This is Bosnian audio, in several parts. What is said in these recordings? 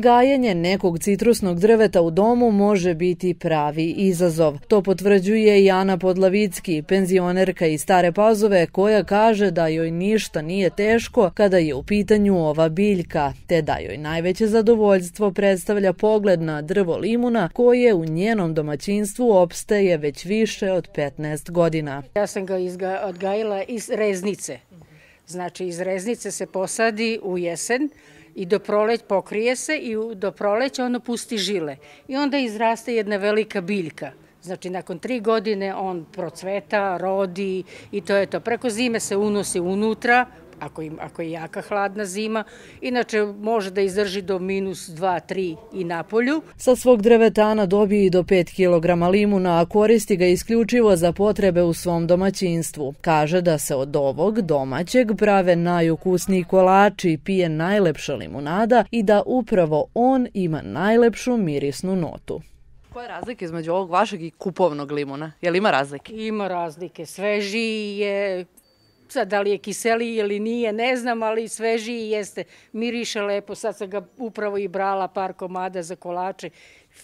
Gajenje nekog citrusnog drveta u domu može biti pravi izazov. To potvrđuje Jana Podlavicki, penzionerka iz Stare Pazove, koja kaže da joj ništa nije teško kada je u pitanju ova biljka, te da joj najveće zadovoljstvo predstavlja pogled na drvo limuna koje u njenom domaćinstvu opstaje već više od 15 godina. Ja sam ga odgajila iz reznice. Znači iz reznice se posadi u jesen i do proleć pokrije se i do proleća ono pusti žile. I onda izraste jedna velika biljka. Znači, nakon tri godine on procveta, rodi i to je to. Preko zime se unosi unutra, ako, im, ako je jaka hladna zima. Inače, može da izdrži do minus 2, 3 i na polju. Sa svog drevetana dobije i do 5 kg limuna, a koristi ga isključivo za potrebe u svom domaćinstvu. Kaže da se od ovog domaćeg prave najukusniji kolači pije najlepša limunada i da upravo on ima najlepšu mirisnu notu. Koja je razlika između ovog vašeg i kupovnog limuna? Je li ima razlike? Ima razlike. Sveži je Sad, da li je kiseli ili nije, ne znam, ali svežiji jeste. Miriše lepo, sad sam ga upravo i brala par komada za kolače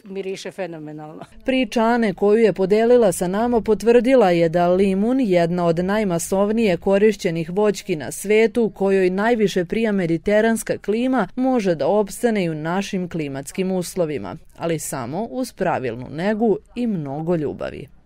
miriše fenomenalno. Priča Ane koju je podelila sa nama potvrdila je da limun, jedna od najmasovnije korišćenih voćki na svetu, kojoj najviše prija mediteranska klima, može da opstane i u našim klimatskim uslovima, ali samo uz pravilnu negu i mnogo ljubavi.